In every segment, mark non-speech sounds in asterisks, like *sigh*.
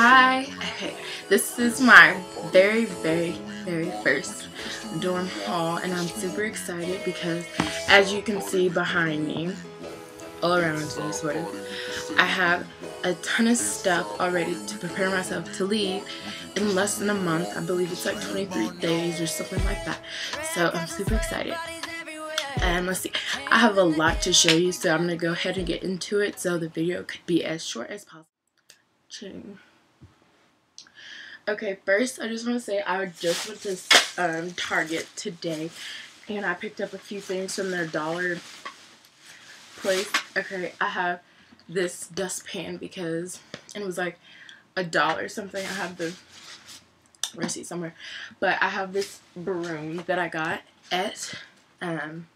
Hi. Okay, this is my very, very, very first dorm haul and I'm super excited because as you can see behind me, all around me sort of, I have a ton of stuff already to prepare myself to leave in less than a month. I believe it's like 23 days or something like that. So I'm super excited. And let's see, I have a lot to show you so I'm going to go ahead and get into it so the video could be as short as possible. Ching. Okay, first I just want to say I just went to um, Target today and I picked up a few things from their dollar place. Okay, I have this dustpan because it was like a dollar something. I have the receipt somewhere. But I have this broom that I got at um,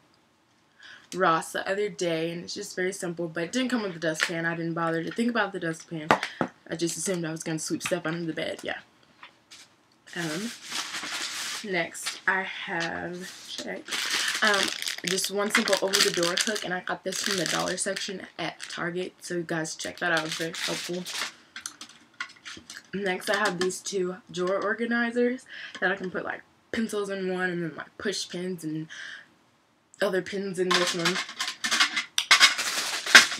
Ross the other day and it's just very simple but it didn't come with the dustpan. I didn't bother to think about the dustpan. I just assumed I was going to sweep stuff under the bed. Yeah. Um, next, I have, check, um, just one simple over-the-door hook, and I got this from the dollar section at Target, so you guys check that out. It's very helpful. Next, I have these two drawer organizers that I can put, like, pencils in one, and then, like, push pins and other pins in this one.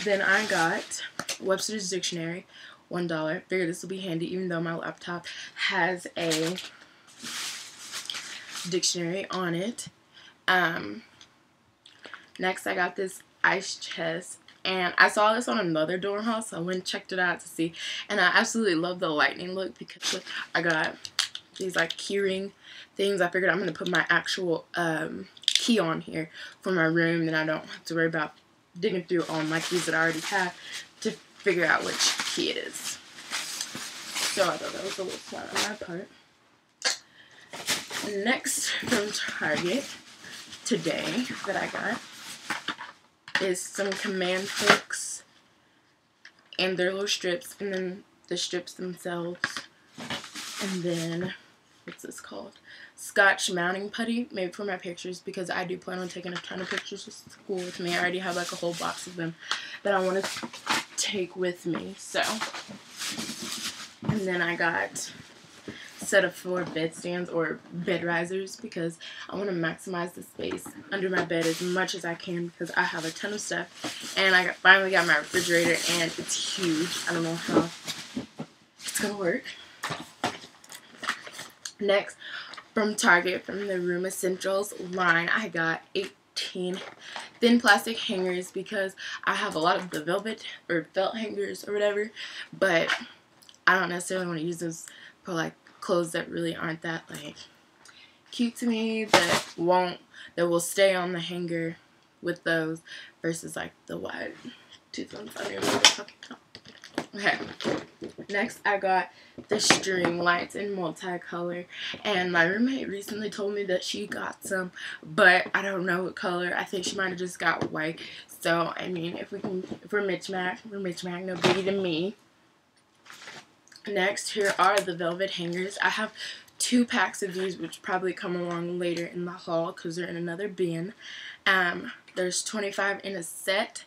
Then I got Webster's Dictionary, one dollar. Figure this will be handy even though my laptop has a dictionary on it. Um, next I got this ice chest and I saw this on another dorm house so I went and checked it out to see and I absolutely love the lightning look because I got these like keyring things. I figured I'm going to put my actual um, key on here for my room then I don't have to worry about digging through all my keys that I already have to figure out which is. So I thought that was a little smart on my part. Next from Target today that I got is some command hooks and their little strips and then the strips themselves and then what's this called scotch mounting putty made for my pictures because I do plan on taking a ton of pictures to school with me I already have like a whole box of them that I want to take with me. So, and then I got set of four bed stands or bed risers because I want to maximize the space under my bed as much as I can because I have a ton of stuff. And I got, finally got my refrigerator and it's huge. I don't know how it's going to work. Next, from Target, from the Room Essentials line, I got eight 15 thin plastic hangers because I have a lot of the velvet or felt hangers or whatever but I don't necessarily want to use those for like clothes that really aren't that like cute to me that won't that will stay on the hanger with those versus like the wide tooth ones. I don't even Okay. Next, I got the string lights in multicolor. And my roommate recently told me that she got some, but I don't know what color. I think she might have just got white. So, I mean, if we can, if we're Mitch Mac, we're Mitch Mac, no biggie to me. Next, here are the velvet hangers. I have two packs of these, which probably come along later in the haul because they're in another bin. Um, there's 25 in a set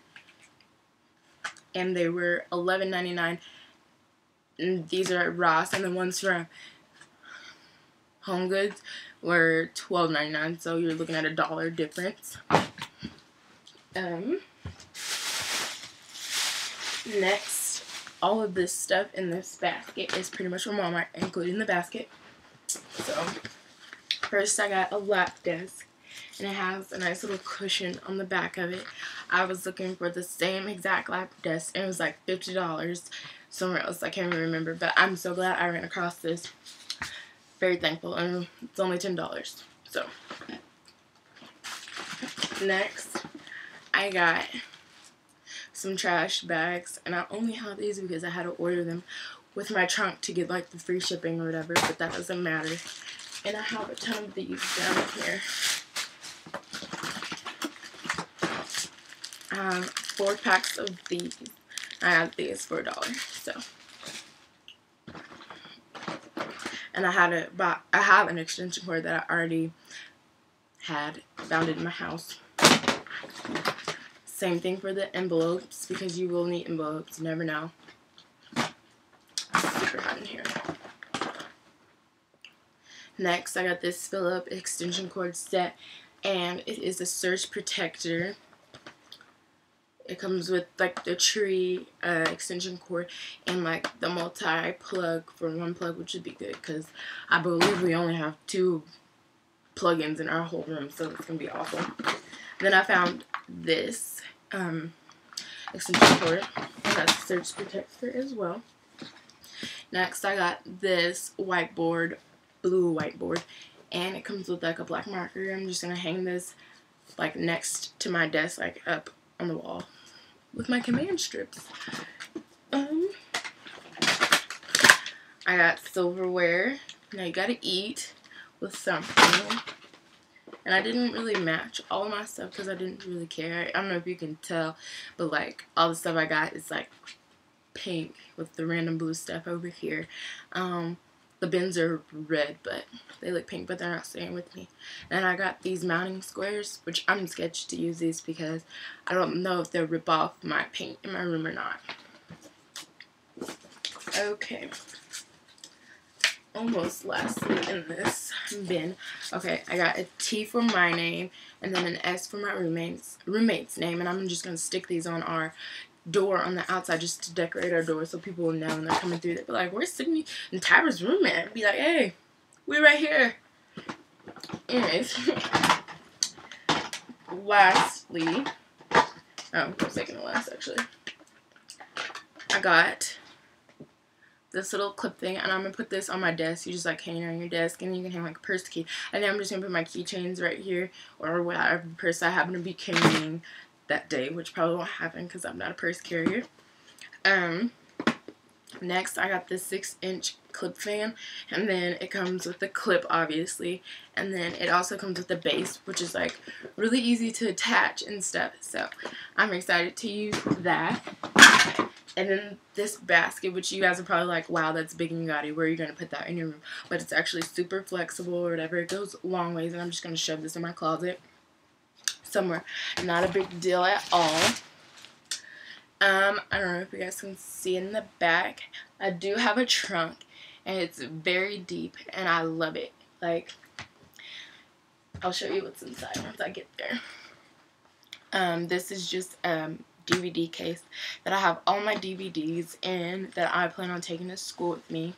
and they were $11.99. And these are at Ross, and the ones from Home Goods were $12.99. So you're looking at a dollar difference. Um, next, all of this stuff in this basket is pretty much from Walmart, including the basket. So, first I got a lap desk and it has a nice little cushion on the back of it. I was looking for the same exact lap desk and it was like $50 somewhere else. I can't even remember, but I'm so glad I ran across this. Very thankful, and it's only $10. So, next, I got some trash bags, and I only have these because I had to order them with my trunk to get like the free shipping or whatever, but that doesn't matter. And I have a ton of these down here. Um, four packs of these. I got these for a dollar. So, and I had a, but I have an extension cord that I already had found in my house. Same thing for the envelopes because you will need envelopes. You never know. super hot in here. Next, I got this Philip extension cord set, and it is a surge protector. It comes with like the tree uh, extension cord and like the multi plug for one plug, which would be good because I believe we only have two plugins in our whole room, so it's gonna be awesome. Then I found this um, extension cord, and that's surge protector as well. Next, I got this whiteboard, blue whiteboard, and it comes with like a black marker. I'm just gonna hang this like next to my desk, like up on the wall with my command strips. Um, I got silverware. Now you gotta eat with something. And I didn't really match all my stuff because I didn't really care. I don't know if you can tell, but like all the stuff I got is like pink with the random blue stuff over here. Um, the bins are red, but they look pink, but they're not staying with me. And I got these mounting squares, which I'm sketched to use these because I don't know if they'll rip off my paint in my room or not. Okay. Almost lastly in this bin. Okay, I got a T for my name and then an S for my roommate's roommate's name. And I'm just going to stick these on our door on the outside just to decorate our door so people will know when they're coming through. They'll be like, where's Sydney and Tyra's room at? Be like, hey, we're right here. Anyways. *laughs* Lastly, oh, second to last actually. I got this little clip thing and I'm gonna put this on my desk. You just like hang it on your desk and you can hang like a purse key. And then I'm just gonna put my keychains right here or whatever purse I happen to be carrying that day, which probably won't happen because I'm not a purse carrier. Um, next, I got this 6 inch clip fan, and then it comes with the clip, obviously, and then it also comes with the base, which is like really easy to attach and stuff. So I'm excited to use that. And then this basket, which you guys are probably like, wow, that's big and gaudy. Where are you going to put that in your room? But it's actually super flexible or whatever. It goes long ways, and I'm just going to shove this in my closet somewhere. Not a big deal at all. Um, I don't know if you guys can see in the back. I do have a trunk, and it's very deep, and I love it. Like, I'll show you what's inside once I get there. Um, this is just a um, DVD case that I have all my DVDs in that I plan on taking to school with me.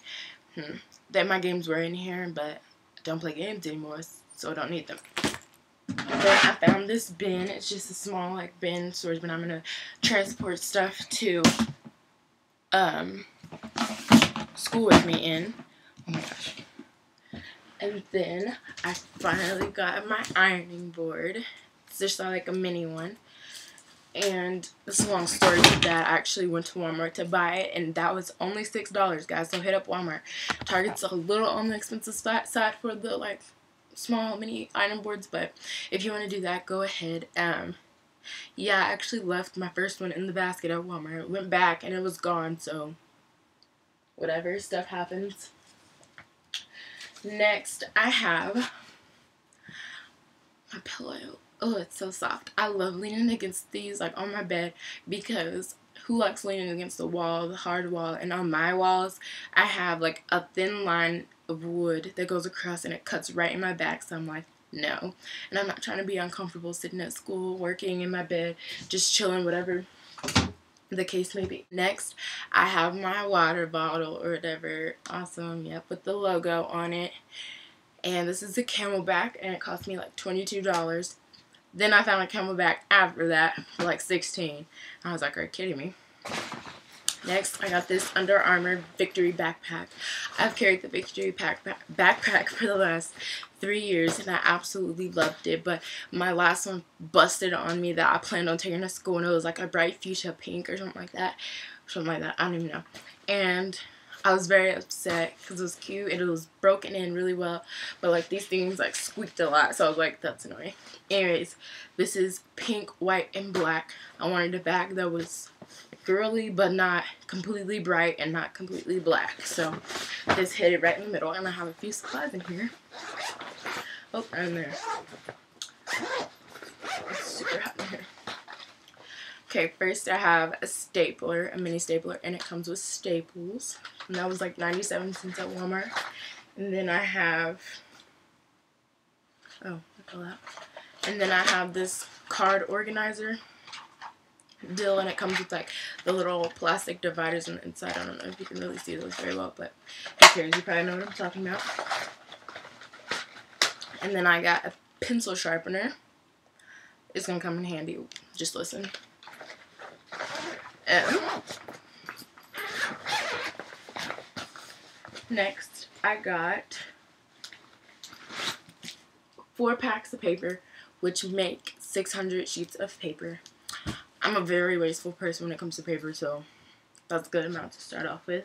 Hmm. That my games were in here, but I don't play games anymore, so I don't need them. Then I found this bin. It's just a small like bin storage bin. I'm gonna transport stuff to um school with me in. Oh my gosh. And then I finally got my ironing board. It's just like a mini one. And this is a long story to that. I actually went to Walmart to buy it, and that was only $6, guys. So hit up Walmart. Target's a little on the expensive side for the, like, small mini item boards, but if you want to do that, go ahead. Um, yeah, I actually left my first one in the basket at Walmart. Went back and it was gone, so whatever, stuff happens. Next, I have my pillow. Oh, it's so soft. I love leaning against these, like, on my bed because who likes leaning against the wall, the hard wall, and on my walls, I have, like, a thin line of wood that goes across and it cuts right in my back. So I'm like, no. And I'm not trying to be uncomfortable sitting at school, working in my bed, just chilling, whatever the case may be. Next, I have my water bottle or whatever. Awesome. Yep, with the logo on it. And this is a CamelBak and it cost me like $22. Then I found a CamelBak after that for like 16 I was like, are you kidding me? Next, I got this Under Armour Victory Backpack. I've carried the Victory pack, backpack for the last three years and I absolutely loved it. But my last one busted on me that I planned on taking to school and it was like a bright fuchsia pink or something like that. Something like that. I don't even know. And I was very upset because it was cute and it was broken in really well. But like these things like squeaked a lot. So I was like, that's annoying. Anyways, this is pink, white, and black. I wanted a bag that was girly but not completely bright and not completely black. So this hit it right in the middle and I have a few supplies in here. Oh, in there. It's super hot in here. Okay, first I have a stapler, a mini stapler, and it comes with staples. And that was like 97 cents at Walmart. And then I have Oh, I fell out. And then I have this card organizer deal and it comes with like the little plastic dividers on the inside. I don't know if you can really see those very well, but who cares? You probably know what I'm talking about. And then I got a pencil sharpener. It's gonna come in handy. Just listen. And next I got four packs of paper which make 600 sheets of paper. I'm a very wasteful person when it comes to paper, so that's a good amount to start off with.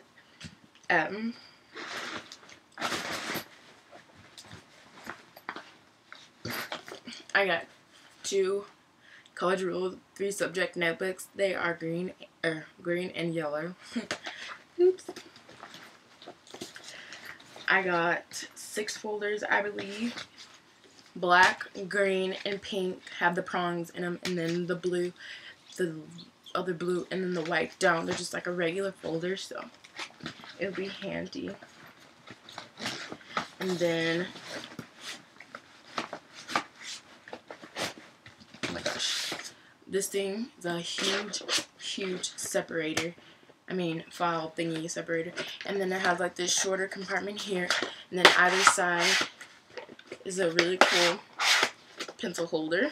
Um, I got two college rule three subject notebooks. They are green er, green and yellow. *laughs* Oops. I got six folders, I believe black, green, and pink have the prongs in them, and then the blue, the other blue, and then the white down. They're just like a regular folder, so it'll be handy. And then, oh my gosh, this thing is a huge, huge separator. I mean, file thingy separator. And then it has like this shorter compartment here, and then either side is a really cool pencil holder.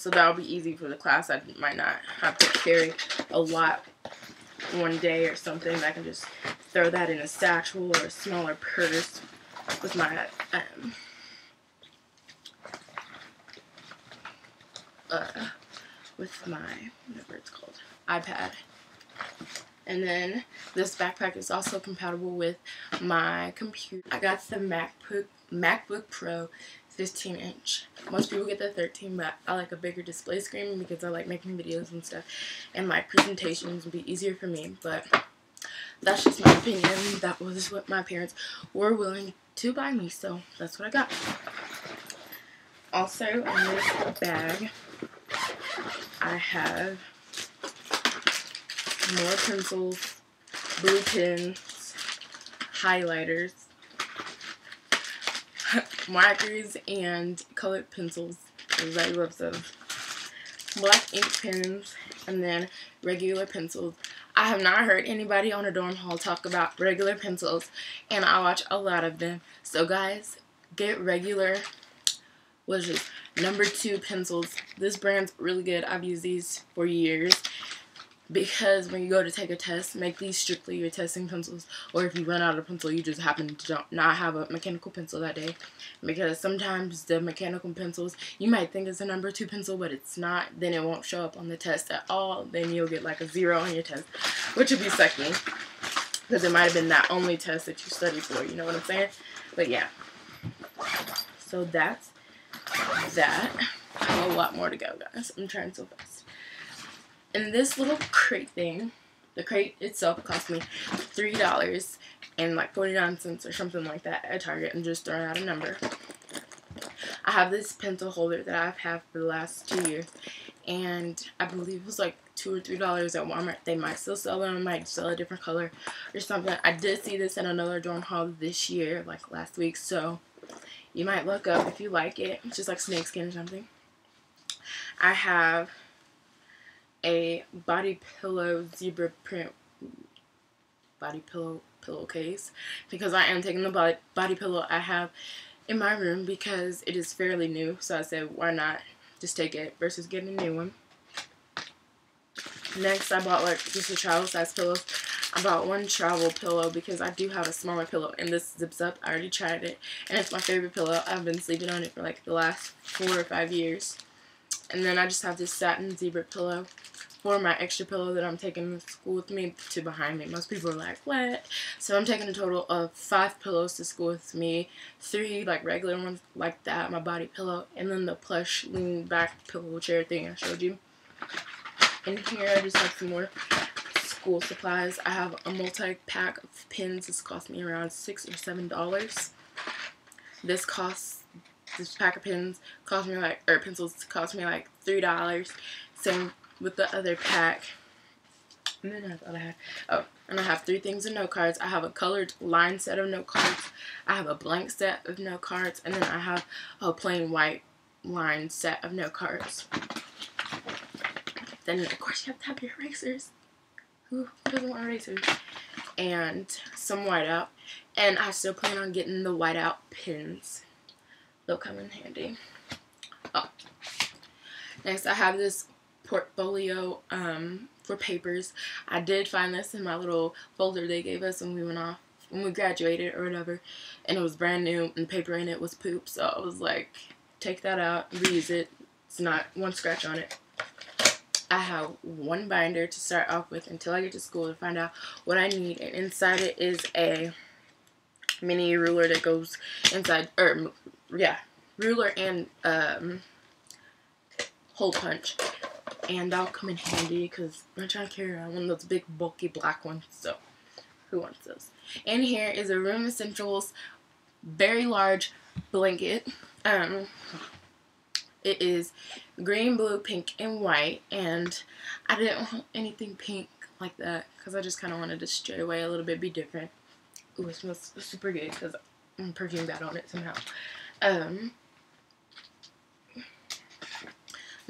So that'll be easy for the class. I might not have to carry a lot one day or something. I can just throw that in a satchel or a smaller purse with my um, uh, with my whatever it's called iPad. And then this backpack is also compatible with my computer. I got the MacBook MacBook Pro 15 inch. Most people get the 13, but I like a bigger display screen because I like making videos and stuff. And my presentations would be easier for me, but that's just my opinion. That was what my parents were willing to buy me, so that's what I got. Also, in this bag, I have more pencils, blue pens, highlighters, *laughs* markers and colored pencils. I love those. Black ink pens and then regular pencils. I have not heard anybody on a dorm haul talk about regular pencils and I watch a lot of them. So guys, get regular, what is this, number two pencils. This brand's really good. I've used these for years because when you go to take a test, make these strictly your testing pencils. Or if you run out of pencil, you just happen to not have a mechanical pencil that day. Because sometimes the mechanical pencils, you might think it's a number two pencil, but it's not. Then it won't show up on the test at all. Then you'll get like a zero on your test, which would be sucky. Because it might have been that only test that you studied for, you know what I'm saying? But yeah. So that's that. I have a lot more to go, guys. I'm trying so fast. And this little crate thing, the crate itself cost me $3 and like 49 cents or something like that at Target. I'm just throwing out a number. I have this pencil holder that I've had for the last two years. And I believe it was like two or three dollars at Walmart. They might still sell them, might sell a different color or something. I did see this in another dorm haul this year, like last week, so you might look up if you like it. It's just like snakeskin or something. I have a body pillow zebra print body pillow pillowcase because I am taking the body, body pillow I have in my room because it is fairly new. So I said why not just take it versus getting a new one? Next I bought like just a travel size pillow. I bought one travel pillow because I do have a smaller pillow and this zips up. I already tried it and it's my favorite pillow. I've been sleeping on it for like the last four or five years and then I just have this satin zebra pillow for my extra pillow that I'm taking to school with me to behind me. Most people are like, what? So I'm taking a total of five pillows to school with me. Three like regular ones like that, my body pillow, and then the plush lean back pillow chair thing I showed you. In here I just have some more school supplies. I have a multi-pack of pins. This cost me around six or seven dollars. This costs this pack of pins cost me like or pencils cost me like three dollars. Same with the other pack. And then I thought I had, oh, and I have three things of note cards. I have a colored line set of note cards. I have a blank set of note cards. And then I have a plain white line set of note cards. Then, of course, you have to have your erasers. Who doesn't want erasers? And some whiteout. And I still plan on getting the whiteout pins. They'll come in handy. Oh. Next, I have this portfolio um, for papers. I did find this in my little folder they gave us when we went off, when we graduated or whatever. And it was brand new and the paper in it was poop. So I was like, take that out, reuse it. It's not one scratch on it. I have one binder to start off with until I get to school to find out what I need. And inside it is a mini ruler that goes inside, or yeah, ruler and um, hole punch. And that'll come in handy because I'm trying to carry around one of those big bulky black ones so who wants those? And here is a room essentials very large blanket. Um it is green blue pink and white and I didn't want anything pink like that because I just kind of wanted to stray away a little bit be different. Ooh, it smells super good because I'm perfume that on it somehow um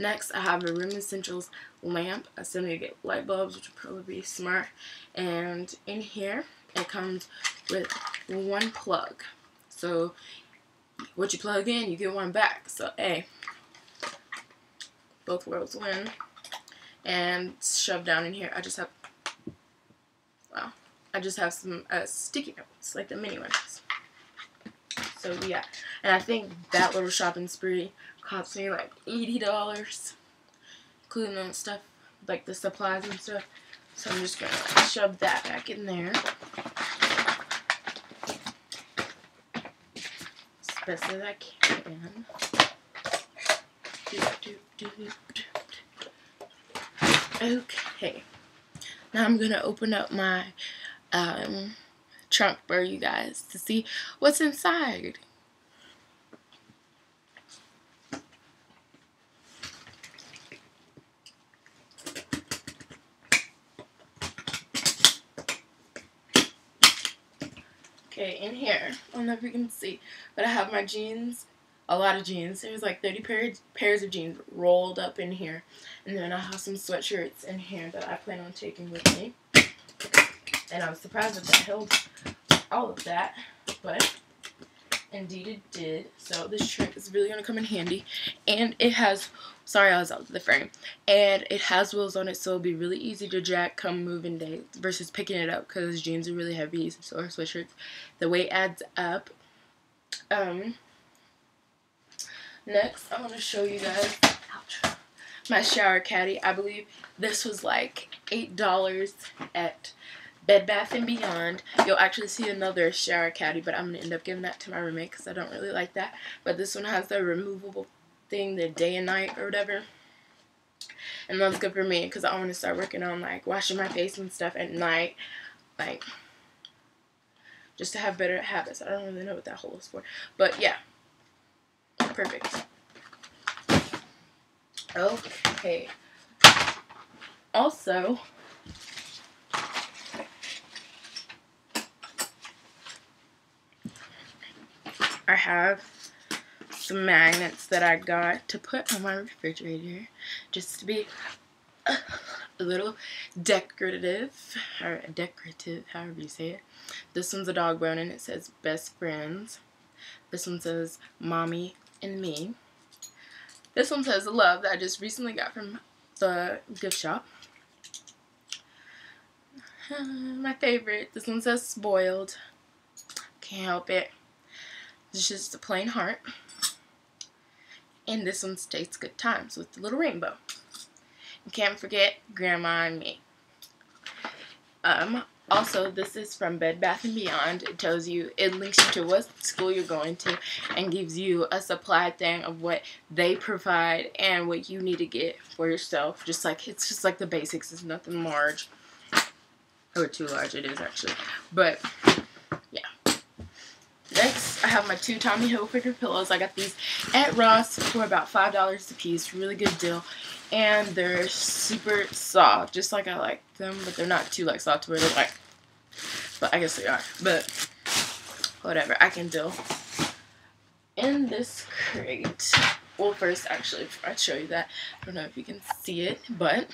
Next, I have a Room Essentials lamp. I still need to get light bulbs, which would probably be smart. And in here, it comes with one plug. So, what you plug in, you get one back. So, hey, both worlds win. And shoved down in here, I just have, well, I just have some uh, sticky notes, like the mini ones. So, yeah. And I think that little shopping spree cost me like $80, including the stuff, like the supplies and stuff. So I'm just going to shove that back in there. As best as I can. Okay. Now I'm to open up my um, trunk for you guys to see what's inside. Okay, in here, I don't know if you can see, but I have my jeans, a lot of jeans. There's like 30 pairs, pairs of jeans rolled up in here. And then I have some sweatshirts in here that I plan on taking with me. And I was surprised that that held all of that, but indeed it did. So this shirt is really going to come in handy. And it has Sorry, I was out of the frame. And it has wheels on it, so it'll be really easy to jack come moving day versus picking it up because jeans are really heavy, so are sweatshirts. The weight adds up. Um, next, I want to show you guys ouch, my shower caddy. I believe this was like $8 at Bed Bath & Beyond. You'll actually see another shower caddy, but I'm going to end up giving that to my roommate because I don't really like that. But this one has the removable thing the day and night or whatever. And that's good for me because I want to start working on like washing my face and stuff at night. Like, just to have better habits. I don't really know what that hole is for. But yeah. Perfect. Okay. Also, I have some magnets that I got to put on my refrigerator just to be a little decorative or decorative however you say it. This one's a dog bone and it says best friends. This one says mommy and me. This one says love that I just recently got from the gift shop. *sighs* My favorite. This one says spoiled. Can't help it it's just a plain heart and this one states good times with the little rainbow. You can't forget Grandma and me. Um, also, this is from Bed Bath & Beyond. It tells you, it links you to what school you're going to and gives you a supply thing of what they provide and what you need to get for yourself. Just like, it's just like the basics. It's nothing large. Or too large it is actually. But have my two Tommy Hilfiger pillows. I got these at Ross for about $5 a piece. Really good deal. and they're super soft, just like I like them, but they're not too like soft where they're like, but I guess they are, but whatever, I can deal. In this crate, well first actually, before I show you that, I don't know if you can see it, but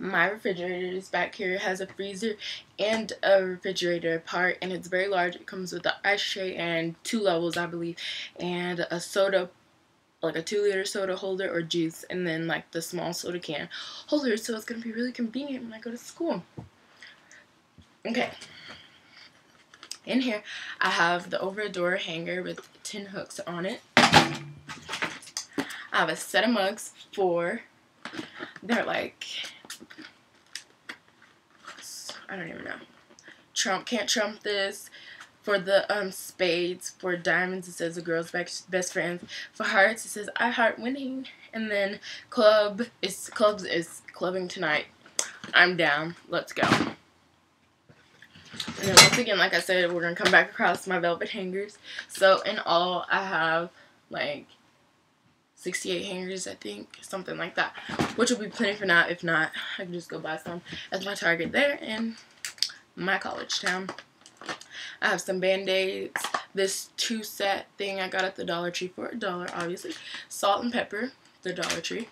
my refrigerator is back here. It has a freezer and a refrigerator part, and it's very large. It comes with the ice tray and two levels, I believe, and a soda, like a two liter soda holder or juice, and then like the small soda can holder. So it's gonna be really convenient when I go to school. Okay. In here, I have the over door hanger with tin hooks on it. I have a set of mugs for, they're like I don't even know. Trump can't trump this. For the um spades, for diamonds, it says the girl's best, best friends. For hearts, it says I heart winning. And then club is clubs is clubbing tonight. I'm down. Let's go. And then once again, like I said, we're gonna come back across my velvet hangers. So in all, I have like 68 hangers, I think, something like that, which will be plenty for now. If not, I can just go buy some as my Target there in my college town. I have some band-aids, this two set thing I got at the Dollar Tree for a dollar, obviously, salt and pepper, the Dollar Tree,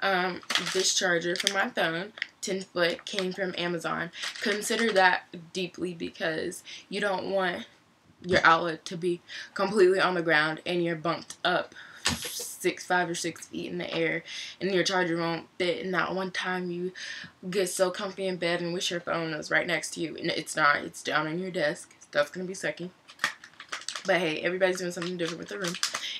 um, this charger for my phone, 10 foot, came from Amazon. Consider that deeply because you don't want your outlet to be completely on the ground and you're bumped up six, five or six feet in the air and your charger won't fit. And that one time you get so comfy in bed and wish your phone was right next to you and it's not, it's down on your desk. That's going to be sucky. But hey, everybody's doing something different with their room.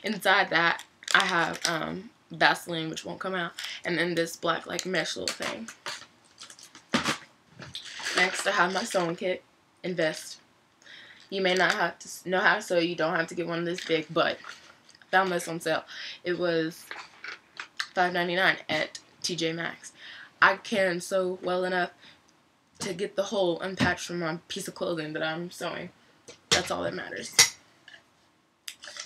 Inside that, I have um, Vaseline, which won't come out, and then this black like mesh little thing. Next, I have my sewing kit and vest. You may not have to know how to sew. You don't have to get one this big, but found this on sale. It was $5.99 at TJ Maxx. I can sew well enough to get the hole unpatched from my piece of clothing that I'm sewing. That's all that matters.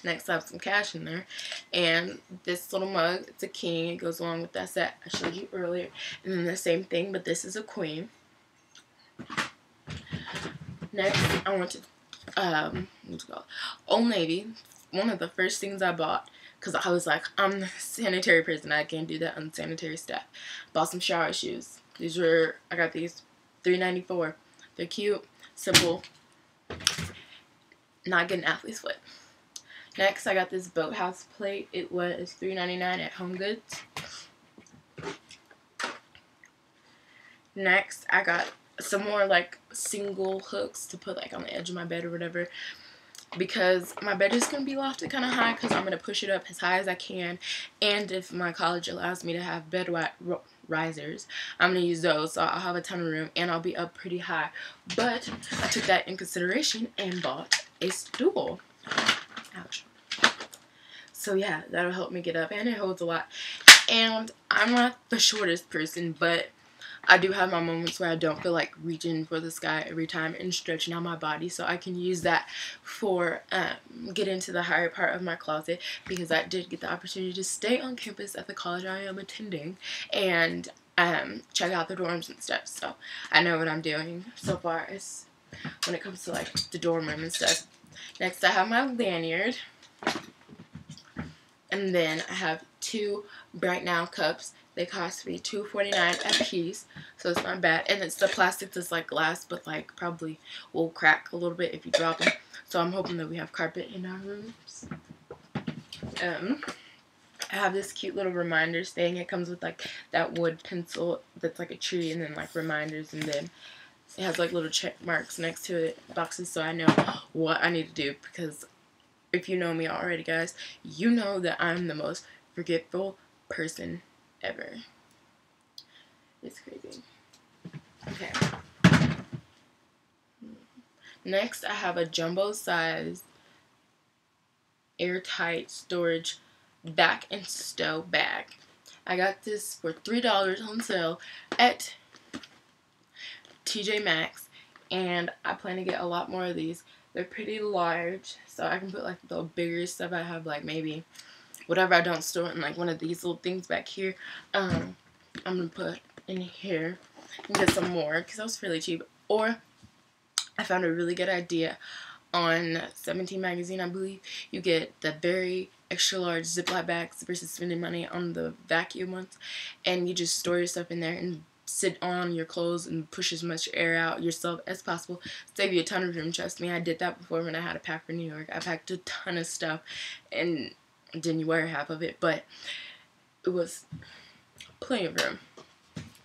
Next, I have some cash in there. And this little mug, it's a king. It goes along with that set I showed you earlier. And then the same thing, but this is a queen. Next, I want to um, what's it called? Old Navy. One of the first things I bought because I was like, I'm a sanitary person. I can't do that unsanitary stuff. Bought some shower shoes. These were, I got these $3.94. They're cute, simple, not getting athlete's foot. Next, I got this boathouse plate. It was $3.99 at Home Goods. Next, I got some more like single hooks to put like on the edge of my bed or whatever. Because my bed is going to be lofted kind of high because I'm going to push it up as high as I can. And if my college allows me to have bed risers I'm going to use those. So I'll have a ton of room and I'll be up pretty high. But I took that in consideration and bought a stool. Ouch. So yeah that'll help me get up and it holds a lot. And I'm not the shortest person but I do have my moments where I don't feel like reaching for the sky every time and stretching out my body so I can use that for um, get into the higher part of my closet because I did get the opportunity to stay on campus at the college I am attending and um, check out the dorms and stuff so I know what I'm doing so far as when it comes to like the dorm room and stuff. Next I have my lanyard and then I have two Bright Now cups they cost me $2.49 a piece, so it's not bad. And it's the plastic that's like glass, but like probably will crack a little bit if you drop them. So I'm hoping that we have carpet in our rooms. Um, I have this cute little reminders thing. It comes with like that wood pencil that's like a tree and then like reminders and then it has like little check marks next to it, boxes, so I know what I need to do because if you know me already, guys, you know that I'm the most forgetful person ever. It's crazy. Okay. Next, I have a jumbo size airtight storage back and stow bag. I got this for $3 on sale at TJ Maxx and I plan to get a lot more of these. They're pretty large so I can put like the bigger stuff I have like maybe whatever I don't store in like one of these little things back here, um, I'm going to put in here and get some more because that was fairly cheap. Or I found a really good idea on 17 magazine, I believe. You get the very extra large Ziploc bags versus spending money on the vacuum ones. And you just store your stuff in there and sit on your clothes and push as much air out yourself as possible. Save you a ton of room. Trust me, I did that before when I had to pack for New York. I packed a ton of stuff and didn't wear half of it, but it was plenty of room.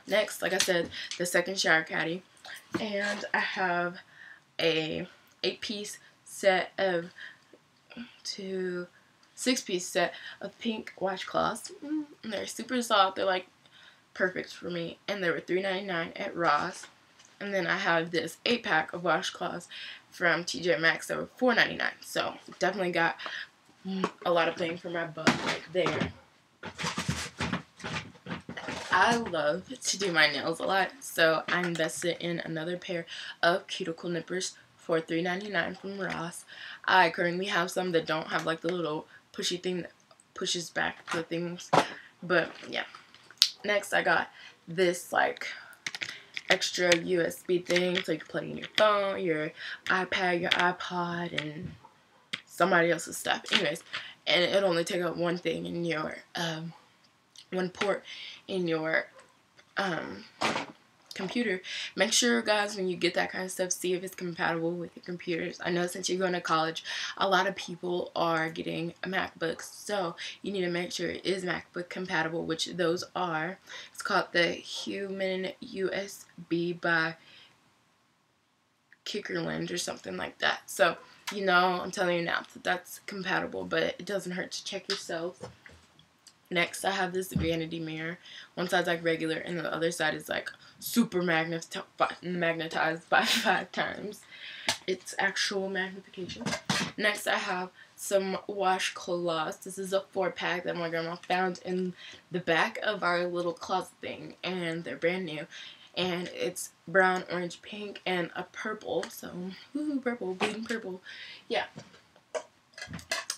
Next, like I said, the second shower caddy. And I have a eight piece set of two six piece set of pink washcloths. Mm, they're super soft. They're like perfect for me. And they were $3.99 at Ross. And then I have this 8 pack of washcloths from TJ Maxx that were $4.99. So definitely got a lot of bang for my buck right there. I love to do my nails a lot, so I invested in another pair of cuticle nippers for $3.99 from Ross. I currently have some that don't have like the little pushy thing that pushes back the things, but yeah. Next, I got this like extra USB thing so you can plug in your phone, your iPad, your iPod, and somebody else's stuff. Anyways, and it only take up one thing in your um, one port in your um, computer, make sure guys when you get that kind of stuff, see if it's compatible with your computers. I know since you're going to college, a lot of people are getting MacBooks, so you need to make sure it is MacBook compatible, which those are. It's called the Human USB by Kikkerland or something like that. So, you know, I'm telling you now that that's compatible, but it doesn't hurt to check yourself. Next, I have this vanity mirror. One side's like regular, and the other side is like super magnetized by *laughs* five times. It's actual magnification. Next, I have some washcloths. This is a four pack that my grandma found in the back of our little closet thing, and they're brand new. And it's brown, orange, pink, and a purple. So, woohoo, purple, bleeding purple. Yeah.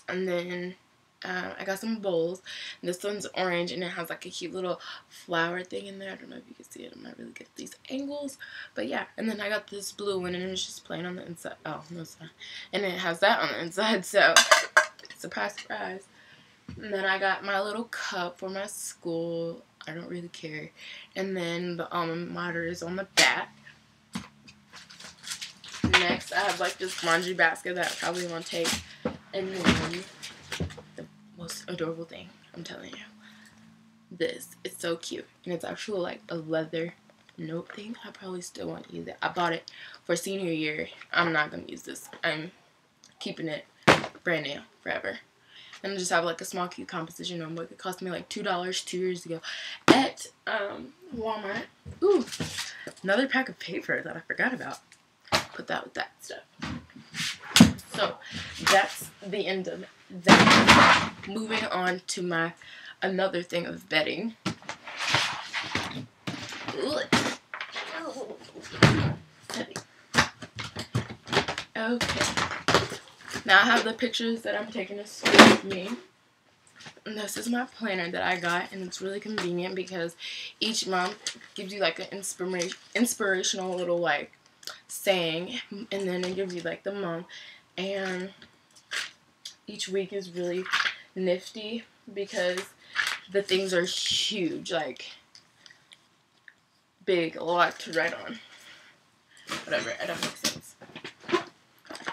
And then um, I got some bowls. This one's orange and it has like a cute little flower thing in there. I don't know if you can see it. I'm not really good at these angles. But yeah. And then I got this blue one and it's just plain on the inside. Oh, no, it's not. And it has that on the inside. So, surprise, surprise. And then I got my little cup for my school. I don't really care. And then the um, alma mater is on the back. Next, I have like this laundry basket that I probably won't take. And then the most adorable thing. I'm telling you. This. It's so cute. And it's actually like a leather note thing. I probably still want to use it. I bought it for senior year. I'm not going to use this. I'm keeping it brand new forever. And I just have like a small cute composition notebook. It cost me like $2 two years ago at um, Walmart. Ooh, another pack of paper that I forgot about. Put that with that stuff. So that's the end of that. Moving on to my another thing of bedding. Okay. Now I have the pictures that I'm taking to school with me. And this is my planner that I got, and it's really convenient because each month gives you like an inspiration, inspirational little like saying, and then it gives you like the month, and each week is really nifty because the things are huge, like big, a lot to write on. Whatever, I don't make sense.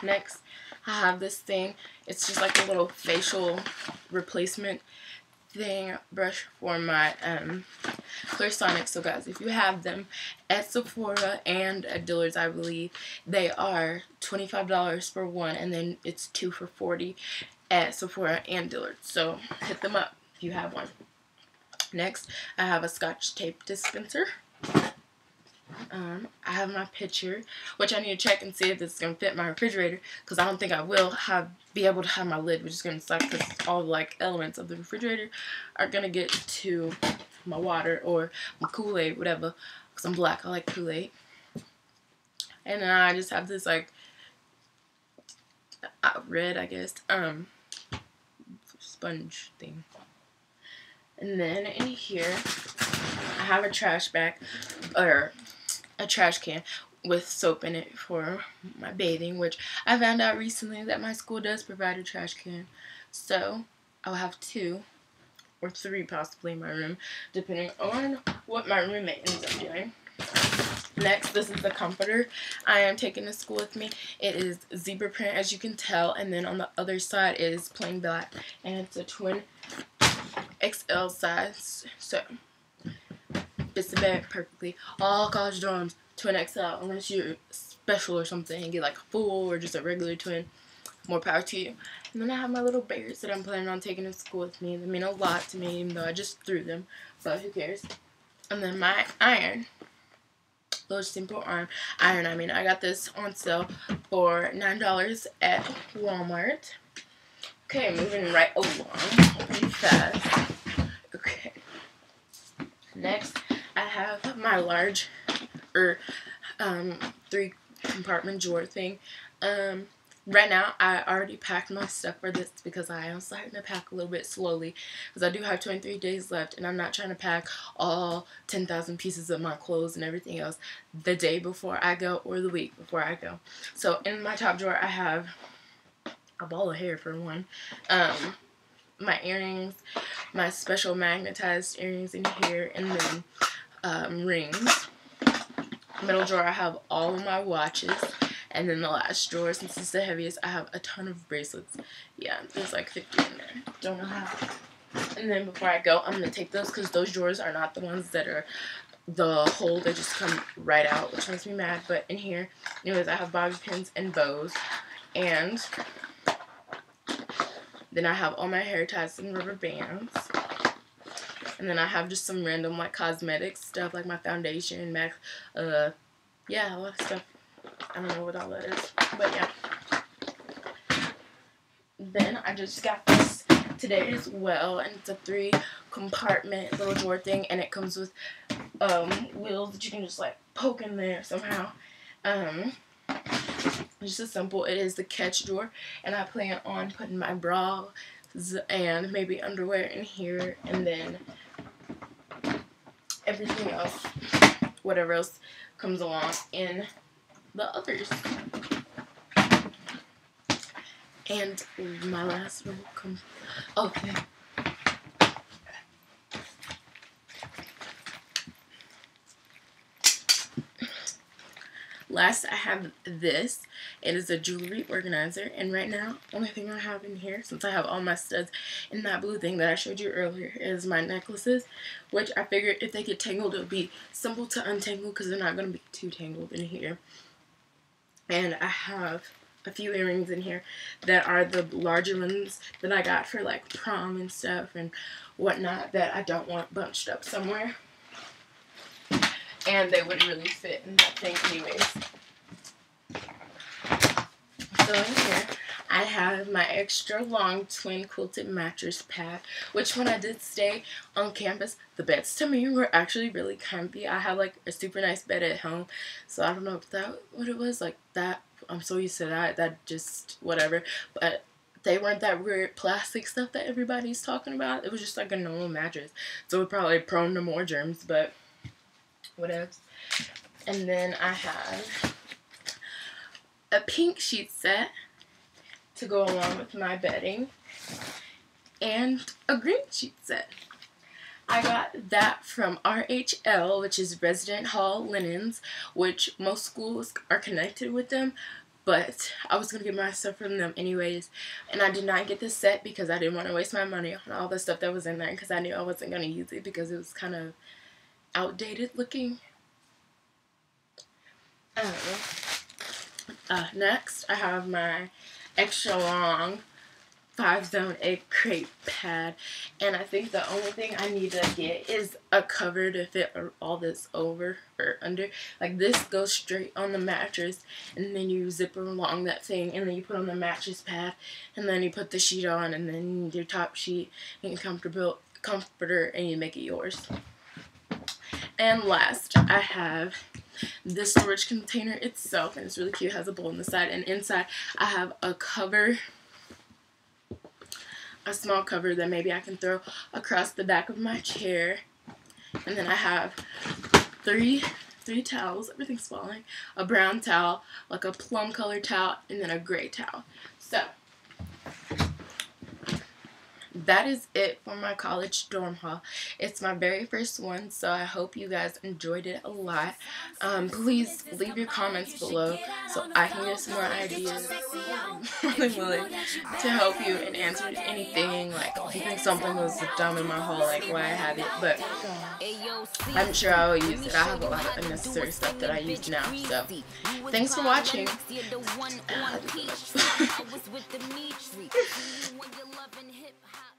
Next, I have this thing. It's just like a little facial replacement thing brush for my um, Clarisonic. So guys, if you have them at Sephora and at Dillard's, I believe, they are $25 for one and then it's two for 40 at Sephora and Dillard's. So hit them up if you have one. Next, I have a scotch tape dispenser. Um, I have my pitcher, which I need to check and see if it's going to fit my refrigerator, because I don't think I will have be able to have my lid, which is going to suck, because all like elements of the refrigerator are going to get to my water or my Kool-Aid, whatever, because I'm black, I like Kool-Aid. And then I just have this like uh, red, I guess, um, sponge thing. And then in here, I have a trash bag, or a trash can with soap in it for my bathing, which I found out recently that my school does provide a trash can. So, I'll have two or three possibly in my room, depending on what my roommate ends up doing. Next, this is the comforter I am taking to school with me. It is zebra print, as you can tell, and then on the other side is plain black, and it's a twin XL size. So, fits the bag perfectly. All college dorms, twin XL, unless you're special or something and get like a full or just a regular twin. More power to you. And then I have my little bears that I'm planning on taking to school with me. They mean a lot to me, even though I just threw them. But who cares? And then my iron little simple arm iron. I mean, I got this on sale for $9 at Walmart. Okay, moving right along pretty fast. Okay. Next, I have my large, or er, um, three compartment drawer thing. Um, right now I already packed my stuff for this because I am starting to pack a little bit slowly because I do have 23 days left and I'm not trying to pack all 10,000 pieces of my clothes and everything else the day before I go or the week before I go. So in my top drawer I have a ball of hair for one, um, my earrings, my special magnetized earrings in here, and then um, rings. Middle drawer I have all of my watches and then the last drawer, since it's the heaviest, I have a ton of bracelets. Yeah, there's like 50 in there. Don't know how. And then before I go, I'm going to take those because those drawers are not the ones that are the hole. They just come right out, which makes me mad. But in here, anyways, I have bobby pins and bows. And then I have all my hair ties and rubber bands. And then I have just some random like cosmetic stuff like my foundation, MAC, uh, yeah, a lot of stuff. I don't know what all that is. But yeah. Then I just got this today as well. And it's a three compartment little drawer thing. And it comes with um, wheels that you can just like poke in there somehow. Um, just as simple. It is the catch drawer. And I plan on putting my bras and maybe underwear in here. And then everything else, whatever else comes along in the others. And my last one comes. Okay. Last, I have this. It is a jewelry organizer. And right now, only thing I have in here, since I have all my studs in that blue thing that I showed you earlier, is my necklaces. Which I figured if they get tangled, it would be simple to untangle because they're not going to be too tangled in here. And I have a few earrings in here that are the larger ones that I got for like prom and stuff and whatnot that I don't want bunched up somewhere. And they wouldn't really fit in that thing anyways. So in here, I have my extra long twin quilted mattress pad, which when I did stay on campus, the beds to me were actually really comfy. I have like a super nice bed at home, so I don't know if that what it was like that. I'm so used to that, that just whatever, but they weren't that weird plastic stuff that everybody's talking about. It was just like a normal mattress, so it probably prone to more germs, but whatever. And then I have a pink sheet set to go along with my bedding and a green sheet set. I got that from RHL, which is Resident Hall Linens, which most schools are connected with them, but I was going to get my stuff from them anyways, and I did not get this set because I didn't want to waste my money on all the stuff that was in there because I knew I wasn't going to use it because it was kind of outdated looking. Uh, uh, next, I have my extra long five zone egg crate pad. And I think the only thing I need to get is a cover to fit all this over or under. Like this goes straight on the mattress and then you zip along that thing and then you put on the mattress pad and then you put the sheet on and then your top sheet and comfortable comforter and you make it yours and last I have the storage container itself, and it's really cute, it has a bowl on the side, and inside I have a cover a small cover that maybe I can throw across the back of my chair. And then I have three three towels. Everything's falling. A brown towel, like a plum colored towel, and then a gray towel. So that is it for my college dorm haul. It's my very first one, so I hope you guys enjoyed it a lot. Um, please leave your comments below so I can get some more ideas. I'm really willing to help you and answer anything. Like, if you think something was dumb in my haul, like why I have it, but I'm sure I will use it. I have a lot of unnecessary stuff that I use now. So, thanks for watching. *laughs* *laughs*